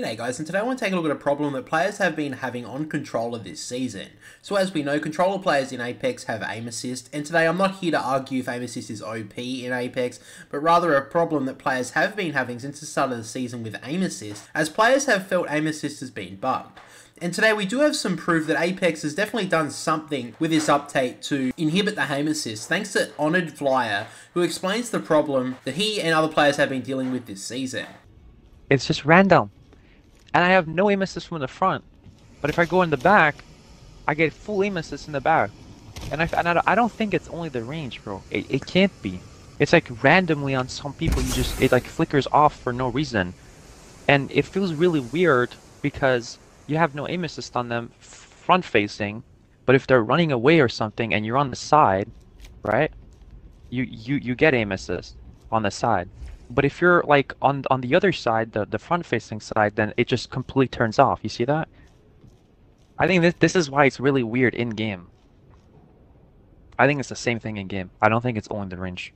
G'day guys, and today I want to take a look at a problem that players have been having on controller this season. So as we know, controller players in Apex have aim assist, and today I'm not here to argue if aim assist is OP in Apex, but rather a problem that players have been having since the start of the season with aim assist, as players have felt aim assist has been bugged. And today we do have some proof that Apex has definitely done something with this update to inhibit the aim assist, thanks to HonoredFlyr, who explains the problem that he and other players have been dealing with this season. It's just random and I have no aim assist from the front. But if I go in the back, I get full aim assist in the back. And I, and I, don't think it's only the range, bro. It, it can't be. It's like randomly on some people, you just, it like flickers off for no reason. And it feels really weird because you have no aim assist on them front facing, but if they're running away or something and you're on the side, right? You, you, you get aim assist on the side. But if you're like on on the other side, the the front facing side, then it just completely turns off. You see that? I think this this is why it's really weird in game. I think it's the same thing in game. I don't think it's only the range.